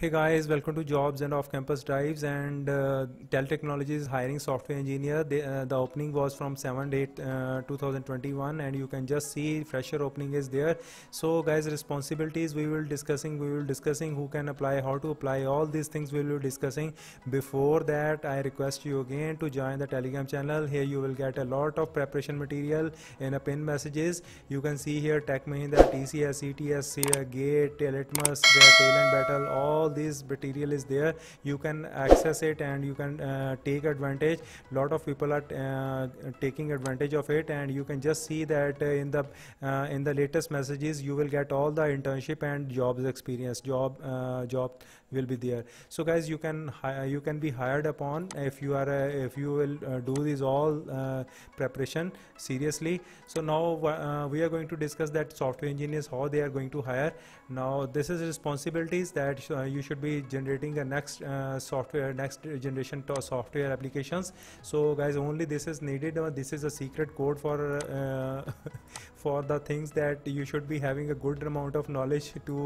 Hey guys, welcome to Jobs and Off Campus Drives and uh, Dell Technologies hiring software engineer. Uh, the opening was from 7 8 uh, 2021 and you can just see fresher opening is there. So guys, responsibilities we will discussing, we will discussing who can apply, how to apply, all these things we will be discussing. Before that, I request you again to join the Telegram channel. Here you will get a lot of preparation material in a pin messages. You can see here Tech Mahindra, TCS, CTS, Gate, Litmus, Talent Battle, all all this material is there you can access it and you can uh, take advantage. Lot of people are uh, taking advantage of it and you can just see that uh, in the uh, in the latest messages you will get all the internship and jobs experience job uh, job will be there. So guys you can you can be hired upon if you are if you will do these all preparation seriously. So now we are going to discuss that software engineers how they are going to hire. Now this is responsibilities that you should be generating the next uh, software next generation software applications. So guys only this is needed this is a secret code for uh, for the things that you should be having a good amount of knowledge to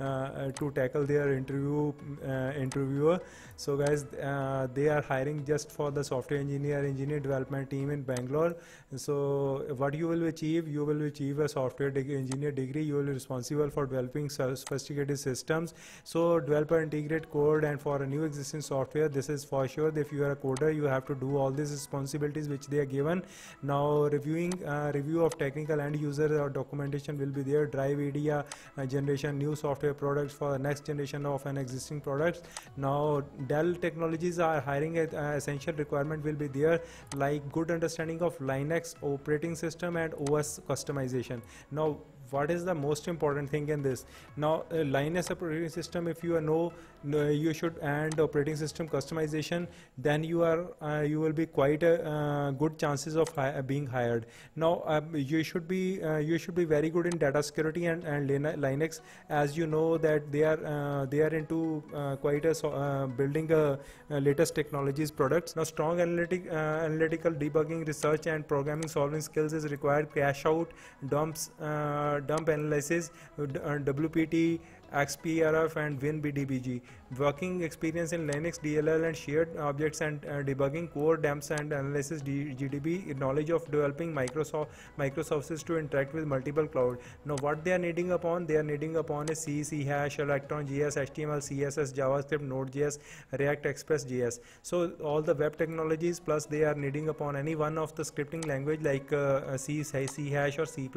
uh, to tackle their interview uh, interviewer. So guys uh, they are hiring just for the software engineer engineer development team in Bangalore. So what you will achieve you will achieve a software engineer degree. You will be responsible for developing sophisticated systems. So developer integrate code and for a new existing software this is for sure. If you are a coder you have to do all these responsibilities which they are given. Now reviewing uh, review of technical end user documentation will be there. Drive idea uh, generation new software products for the next generation of an existing products. Now dell technologies are hiring uh, essential requirement will be there like good understanding of linux operating system and os customization. Now what is the most important thing in this? Now uh, linux operating system if you know you should and operating system customization then you are uh, you will be quite a uh, good chances of hi being hired. Now um, you should be uh, you should be very good in data security and, and linux. As you know that they are uh, they are into uh, quite a uh, building a, a, latest technologies products. Now strong analytic analytical debugging research and programming solving skills is required. Cache out dumps dump analysis uh, uh, wpt XPRF and WinBDBG. Working experience in Linux, DLL and shared objects and uh, debugging, core dumps and analysis, GDB, knowledge of developing Microsoft microservices to interact with multiple cloud. Now what they are needing upon, they are needing upon a C, C hash, Electron, JS, HTML, CSS, JavaScript, Node.js, React, Express, JS. So all the web technologies plus they are needing upon any one of the scripting language like uh, C, C hash or C++.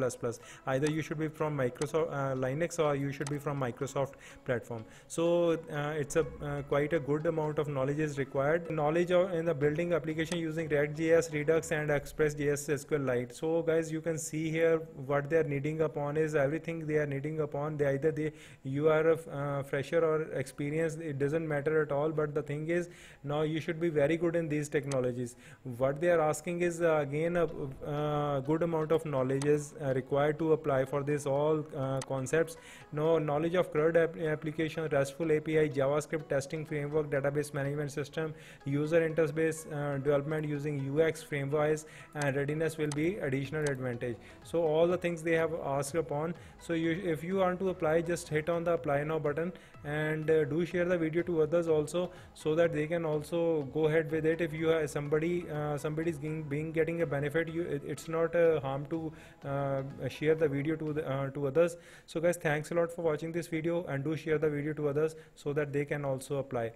Either you should be from Microsoft uh, Linux or you should be from Microsoft Microsoft platform. So uh, it's a uh, quite a good amount of knowledge is required. Knowledge of, in the building application using React.js, Redux, and Express.js SQLite. So guys, you can see here what they are needing upon is everything they are needing upon. They either they you are a uh, fresher or experienced. It doesn't matter at all. But the thing is, now you should be very good in these technologies. What they are asking is uh, again a uh, good amount of knowledge is uh, required to apply for this all concepts. No knowledge of CRUD application, RESTful API, JavaScript testing framework, database management system, user interface uh, development using UX frameworks, and readiness will be additional advantage. So all the things they have asked upon. So you, if you want to apply, just hit on the apply now button and uh, do share the video to others also so that they can also go ahead with it. If you have somebody, uh, somebody is being, being getting a benefit, you it, it's not a harm to uh, share the video to the, uh, to others. So guys, thanks a lot for watching this video video and do share the video to others so that they can also apply